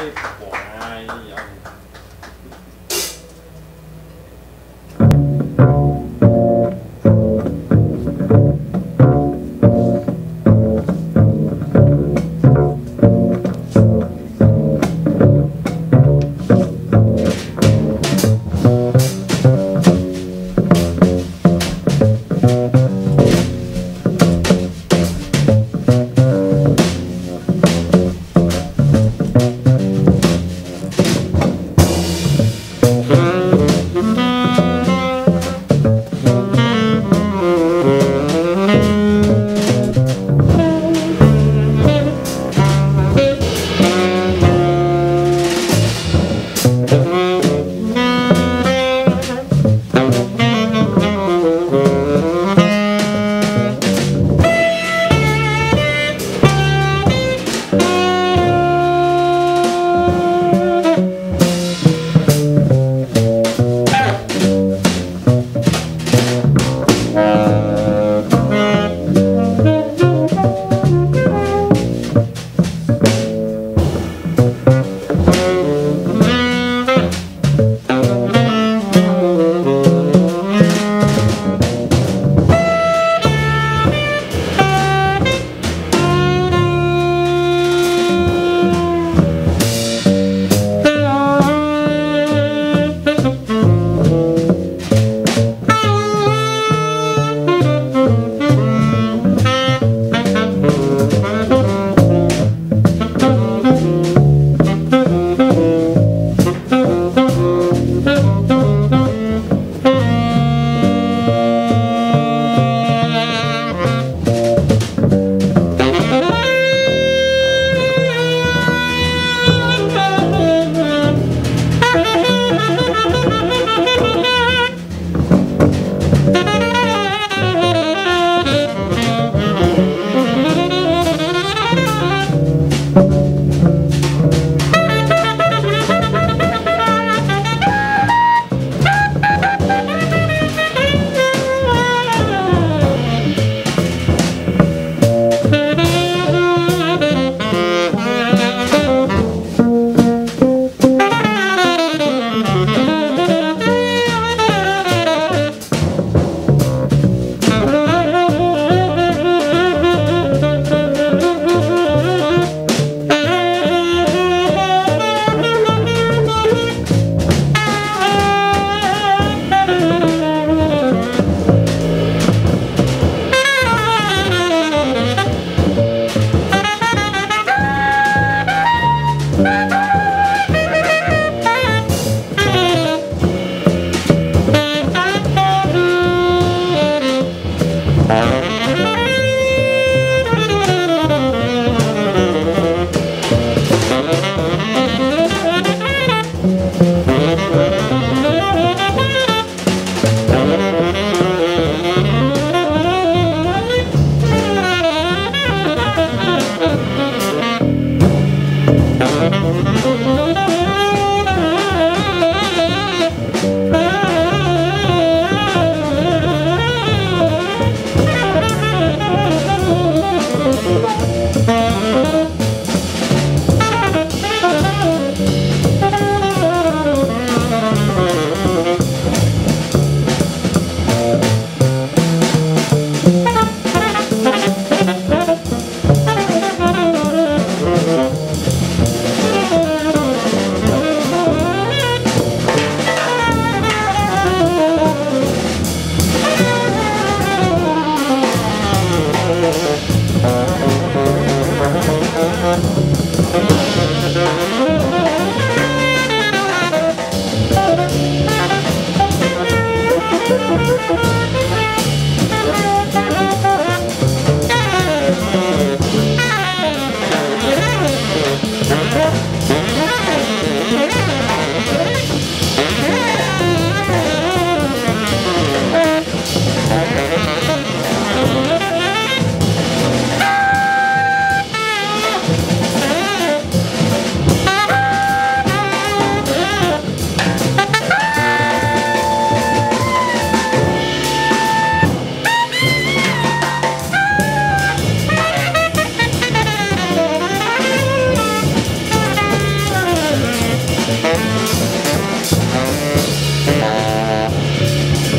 David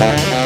Thank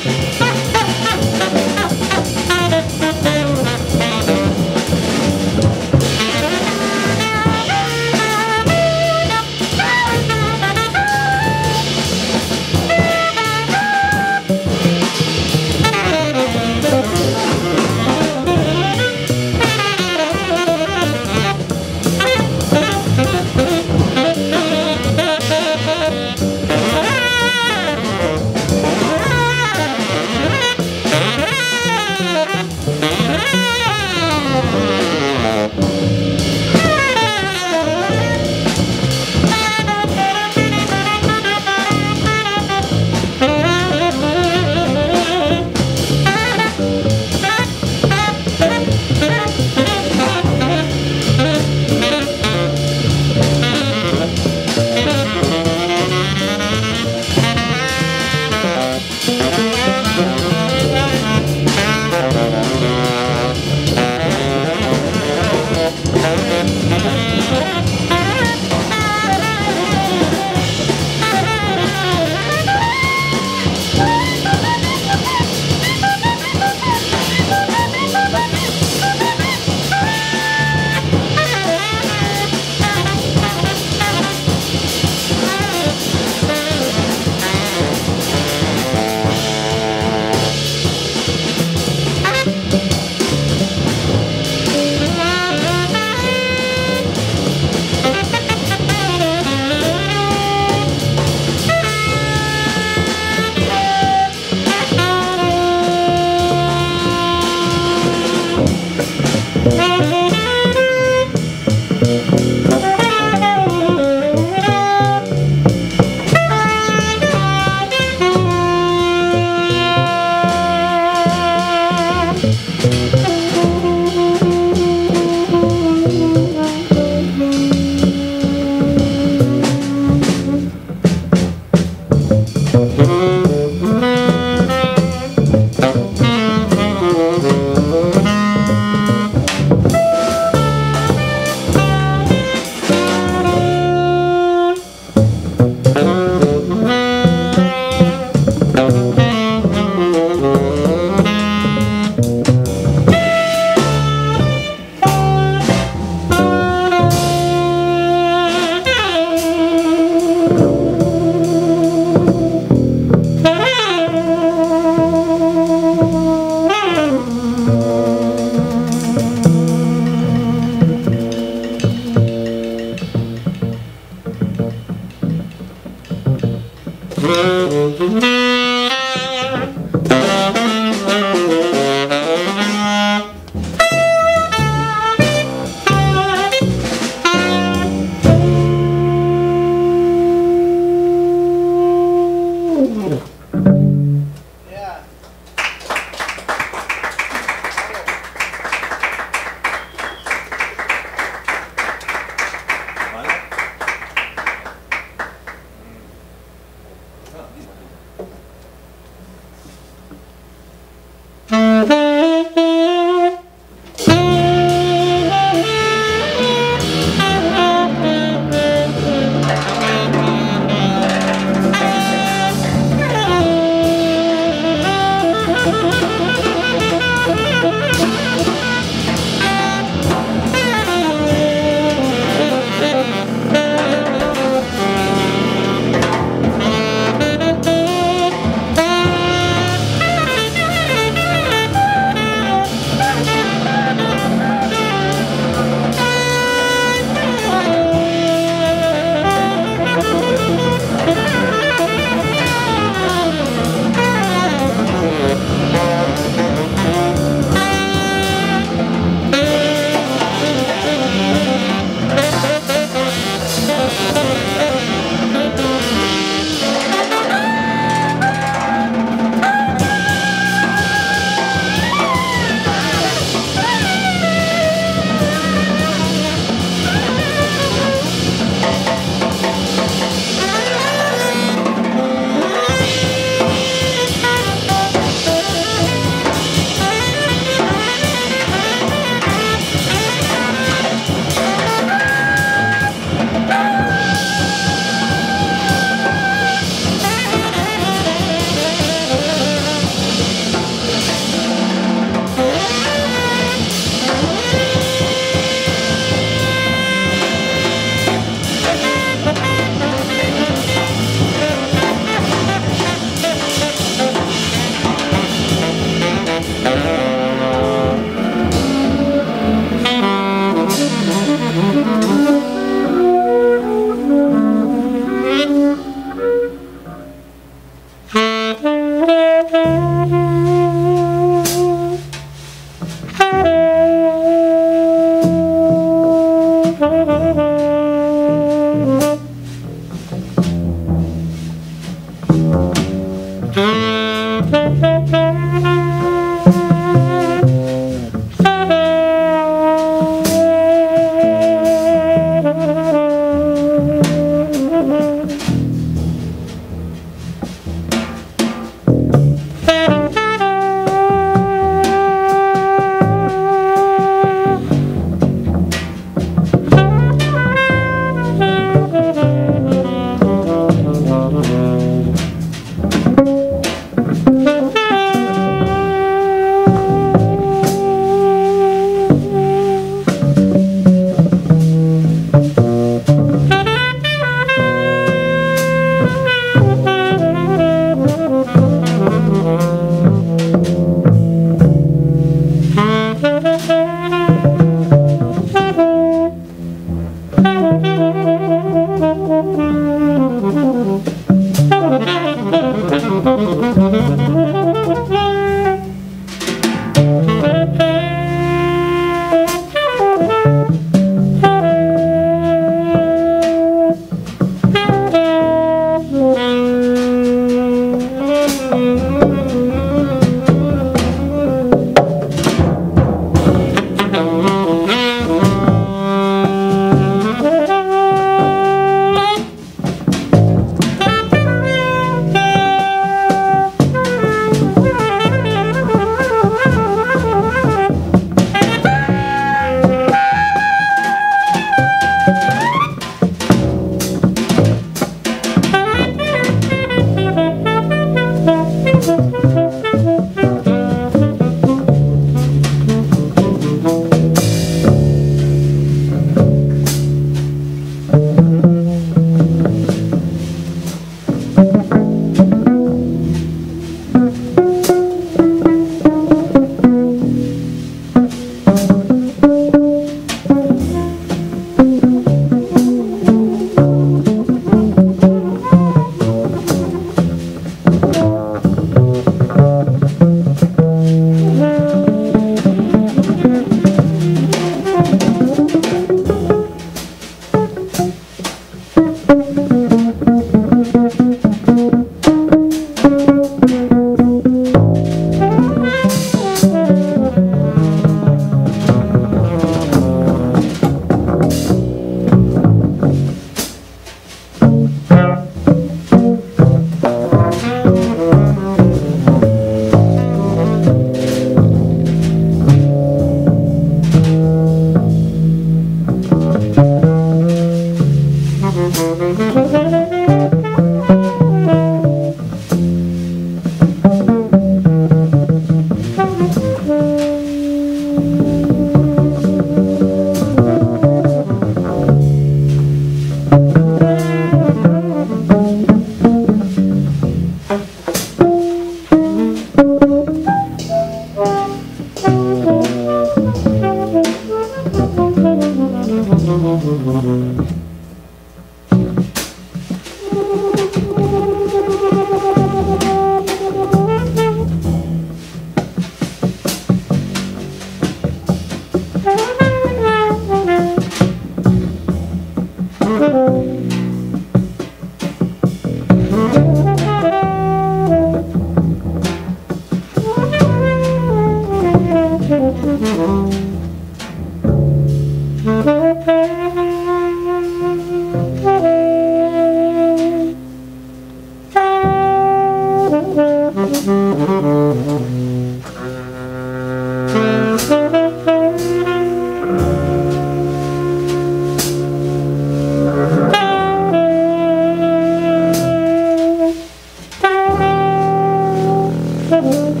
Thank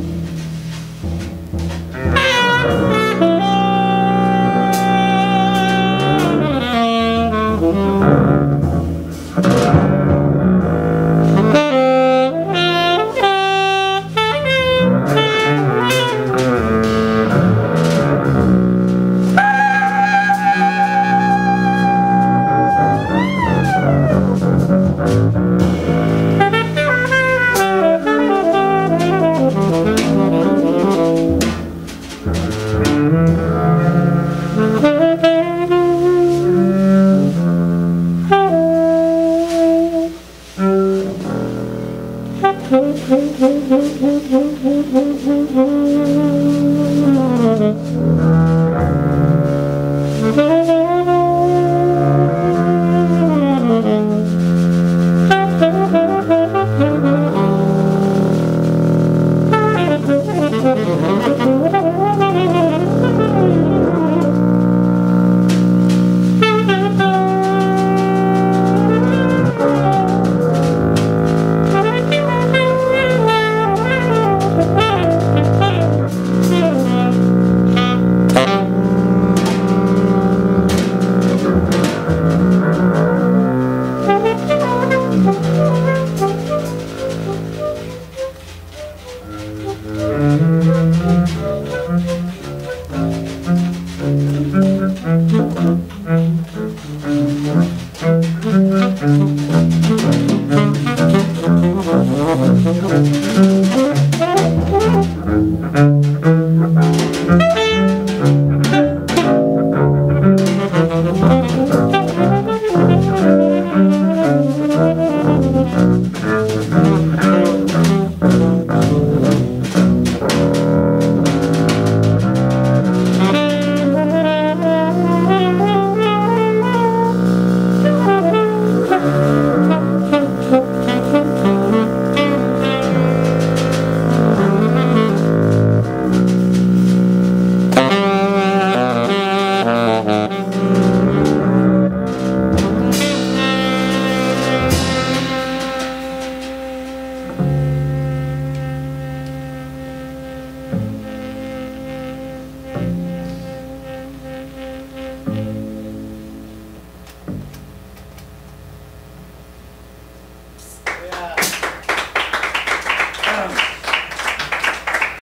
you.